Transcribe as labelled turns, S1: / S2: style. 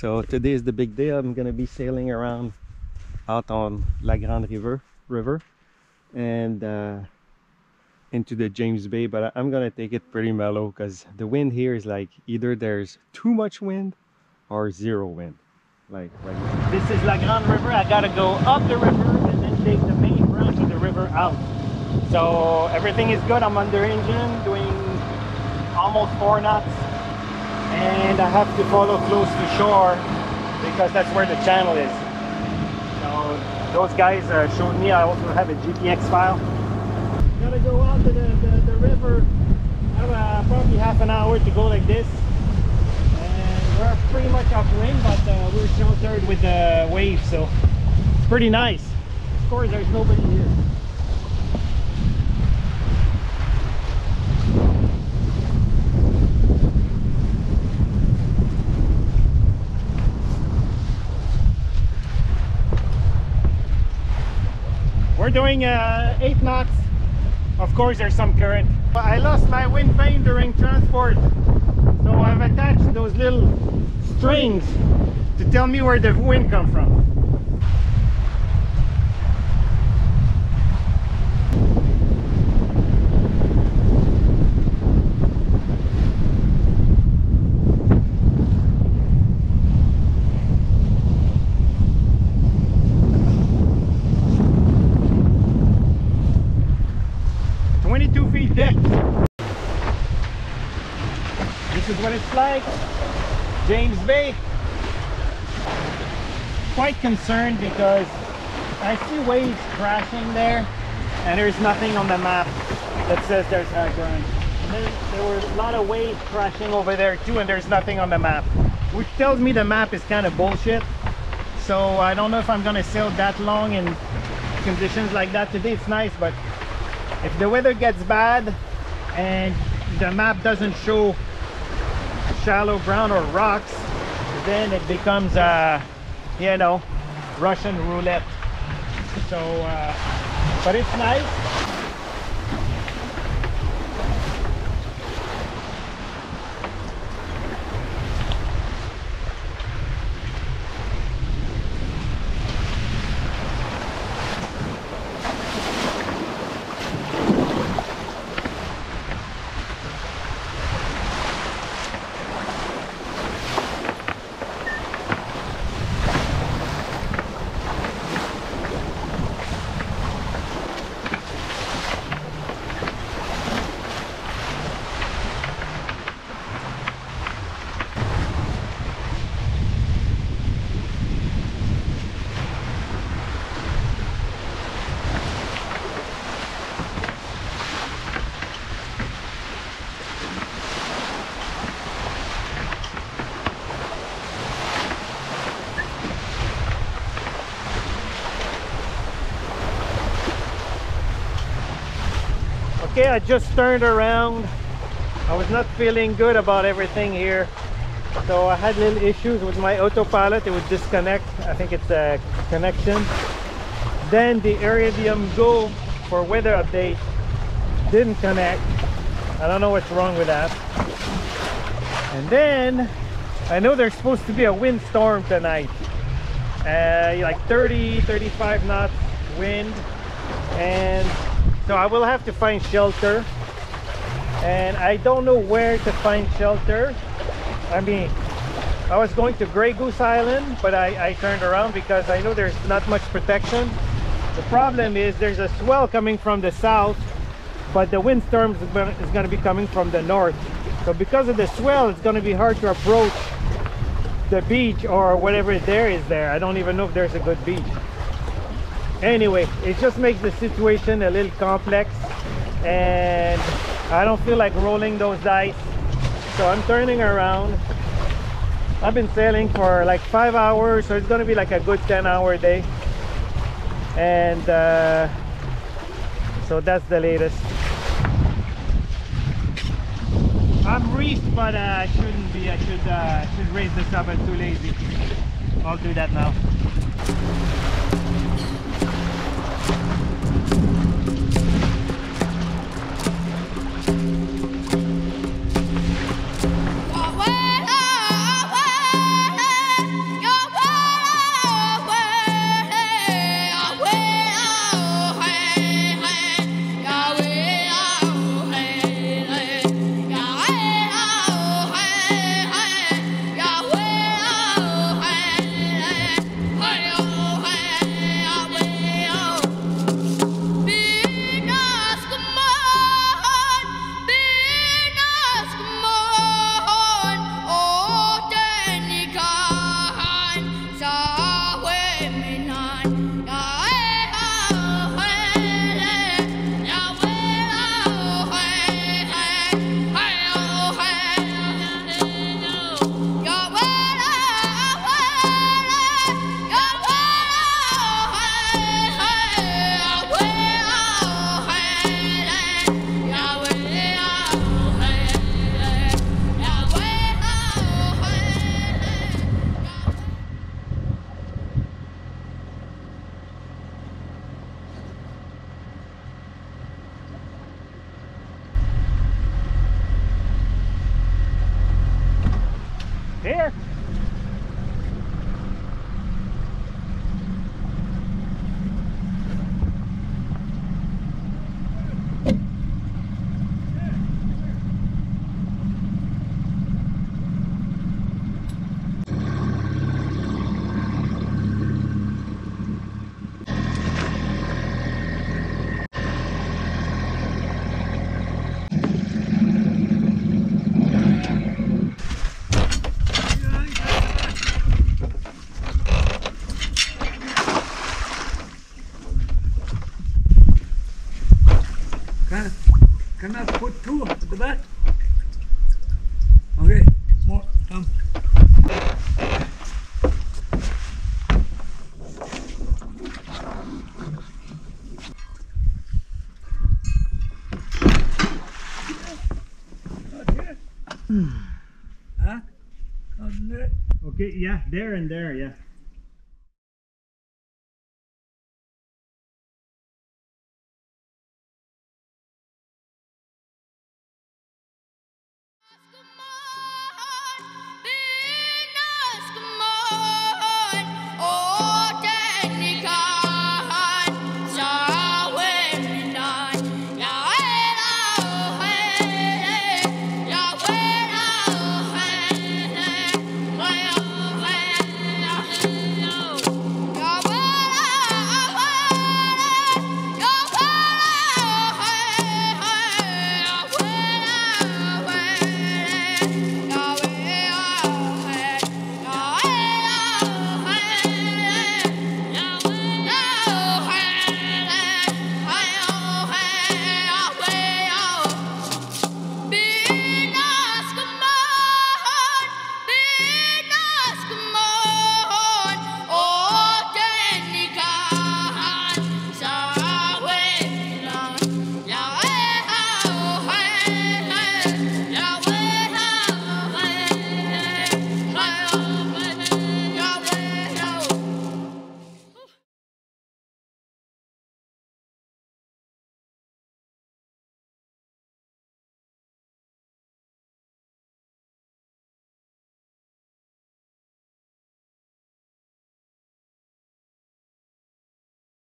S1: So today is the big day. I'm gonna be sailing around out on La Grande River River and uh, into the James Bay, but I'm gonna take it pretty mellow because the wind here is like either there's too much wind or zero wind. Like This is La Grande River. I gotta go up the river and then take the main branch of the river out. So everything is good. I'm under engine doing almost four knots and I have to follow close to shore because that's where the channel is. So those guys uh, showed me I also have a GPX file. Gotta go out to the, the, the river. Uh, probably half an hour to go like this. And we're pretty much upwind, but uh, we're sheltered with the waves, so it's pretty nice. Of course, there's nobody here. We're doing uh, 8 knots. Of course there's some current. I lost my wind vane during transport. So I've attached those little strings to tell me where the wind come from. This is what it's like. James Bay. Quite concerned because I see waves crashing there and there's nothing on the map that says there's high ground. There, there were a lot of waves crashing over there too and there's nothing on the map. Which tells me the map is kind of bullshit. So I don't know if I'm gonna sail that long in conditions like that today. It's nice, but if the weather gets bad and the map doesn't show shallow ground or rocks then it becomes uh you know russian roulette. So uh but it's nice okay i just turned around. I was not feeling good about everything here. So i had little issues with my autopilot. It would disconnect. I think it's a connection. Then the iridium go for weather update didn't connect. I don't know what's wrong with that. And then i know there's supposed to be a windstorm tonight. Uh, like 30 35 knots wind. And so I will have to find shelter. And I don't know where to find shelter. I mean I was going to Grey Goose Island but I, I turned around because I know there's not much protection. The problem is there's a swell coming from the south but the windstorm is going to be coming from the north. So because of the swell it's going to be hard to approach the beach or whatever there is there. I don't even know if there's a good beach anyway it just makes the situation a little complex and I don't feel like rolling those dice. So I'm turning around. I've been sailing for like five hours so it's gonna be like a good 10 hour day. And uh, so that's the latest. I'm reefed but uh, I shouldn't be. I should uh, should raise this up. I'm too lazy. I'll do that now
S2: can I put two at the back? Okay, more, come. Hmm. Not. Huh?
S1: Okay, yeah, there and there, yeah.